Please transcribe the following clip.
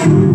Yeah.